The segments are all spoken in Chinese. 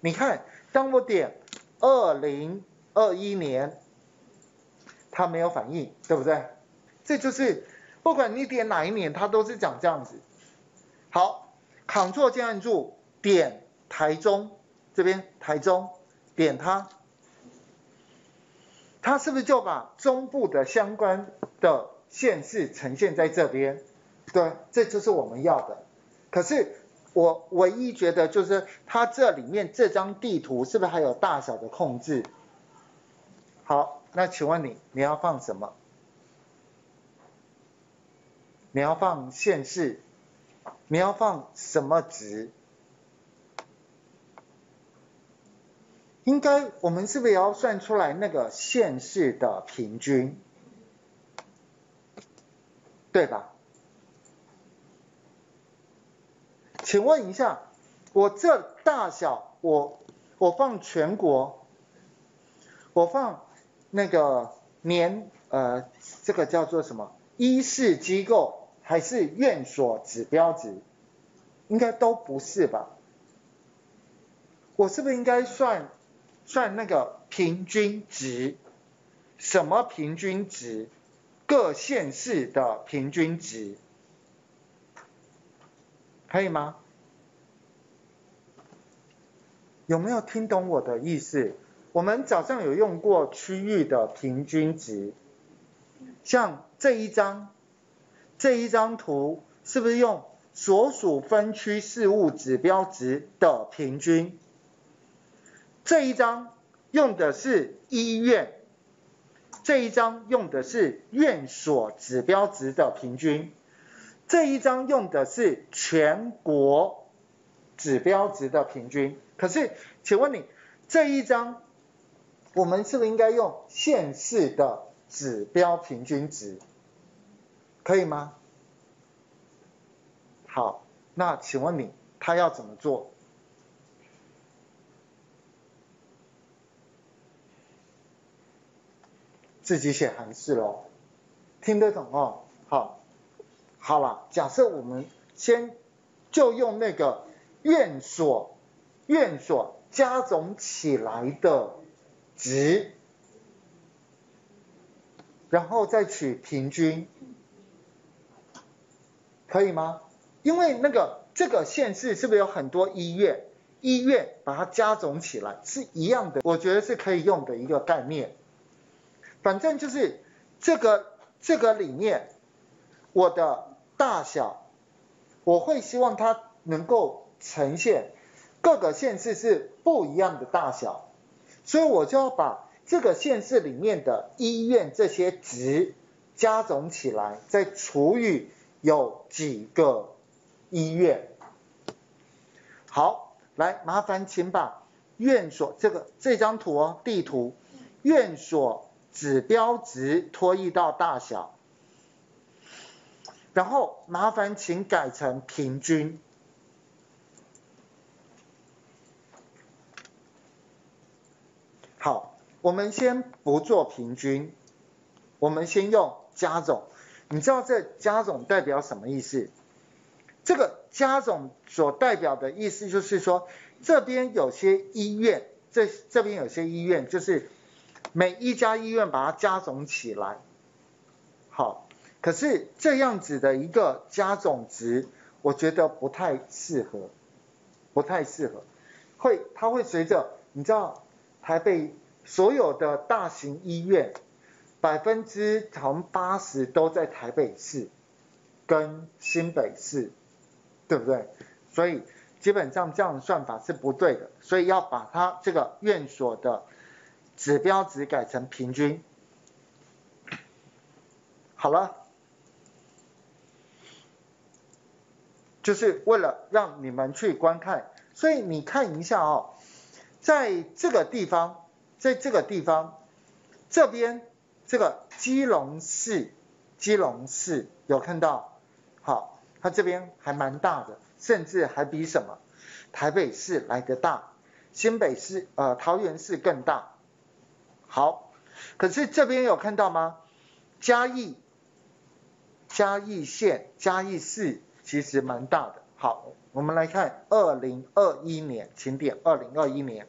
你看，当我点二零二一年，它没有反应，对不对？这就是不管你点哪一年，它都是长这样子。好，Ctrl 键按住，点台中这边，台中点它，它是不是就把中部的相关的县市呈现在这边？对，这就是我们要的。可是我唯一觉得就是它这里面这张地图是不是还有大小的控制？好，那请问你你要放什么？你要放县市？你要放什么值？应该我们是不是也要算出来那个县市的平均？对吧？请问一下，我这大小，我我放全国，我放那个年，呃，这个叫做什么？一市机构还是院所指标值？应该都不是吧？我是不是应该算算那个平均值？什么平均值？各县市的平均值？可以吗？有没有听懂我的意思？我们早上有用过区域的平均值，像这一张这一张图，是不是用所属分区事务指标值的平均？这一张用的是医院，这一张用的是院所指标值的平均。这一张用的是全国指标值的平均，可是，请问你这一张，我们是不是应该用县市的指标平均值？可以吗？好，那请问你他要怎么做？自己写函式喽，听得懂哦？好。好了，假设我们先就用那个院所院所加总起来的值，然后再取平均，可以吗？因为那个这个县市是不是有很多医院？医院把它加总起来是一样的，我觉得是可以用的一个概念。反正就是这个这个里面，我的。大小，我会希望它能够呈现各个县市是不一样的大小，所以我就要把这个县市里面的医院这些值加总起来，再除以有几个医院。好，来麻烦请把院所这个这张图哦，地图院所指标值拖移到大小。然后麻烦请改成平均。好，我们先不做平均，我们先用加总。你知道这加总代表什么意思？这个加总所代表的意思就是说，这边有些医院，这这边有些医院，就是每一家医院把它加总起来。好。可是这样子的一个加总值，我觉得不太适合，不太适合，会它会随着你知道台北所有的大型医院，百分之好像八十都在台北市跟新北市，对不对？所以基本上这样的算法是不对的，所以要把它这个院所的指标值改成平均。好了。就是为了让你们去观看，所以你看一下哦，在这个地方，在这个地方，这边这个基隆市，基隆市有看到？好，它这边还蛮大的，甚至还比什么台北市来的大，新北市呃桃园市更大。好，可是这边有看到吗？嘉义，嘉义县，嘉义市。其实蛮大的，好，我们来看二零二一年，请点二零二一年，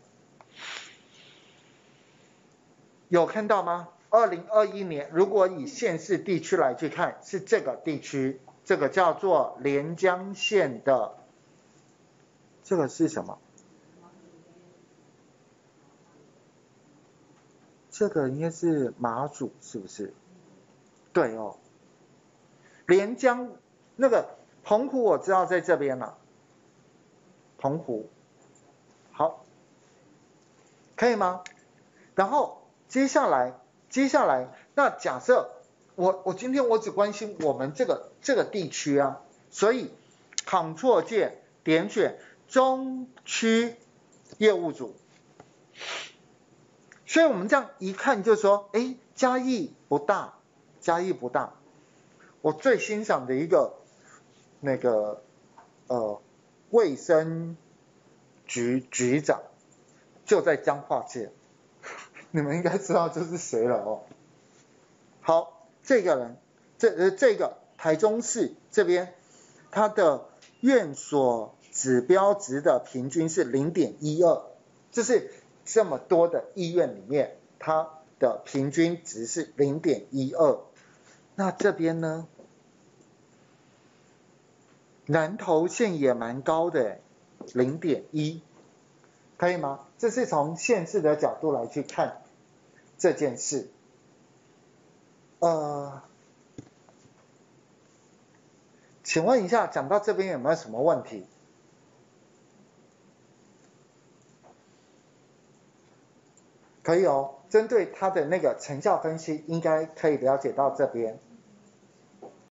有看到吗？二零二一年，如果以县市地区来去看，是这个地区，这个叫做连江县的，这个是什么？这个应该是马祖，是不是？对哦，连江那个澎湖我知道在这边了，澎湖，好，可以吗？然后接下来接下来，那假设我我今天我只关心我们这个这个地区啊，所以 Ctrl 键点选中区业务组。所以我们这样一看，就说，哎，嘉义不大，嘉义不大。我最欣赏的一个那个呃卫生局局长就在彰化县，你们应该知道这是谁了哦。好，这个人，这呃这个台中市这边，他的院所指标值的平均是零点一二，就是。这么多的医院里面，它的平均值是零点一二。那这边呢？南投县也蛮高的，零点一，可以吗？这是从县市的角度来去看这件事。呃，请问一下，讲到这边有没有什么问题？可以哦，针对他的那个成效分析，应该可以了解到这边。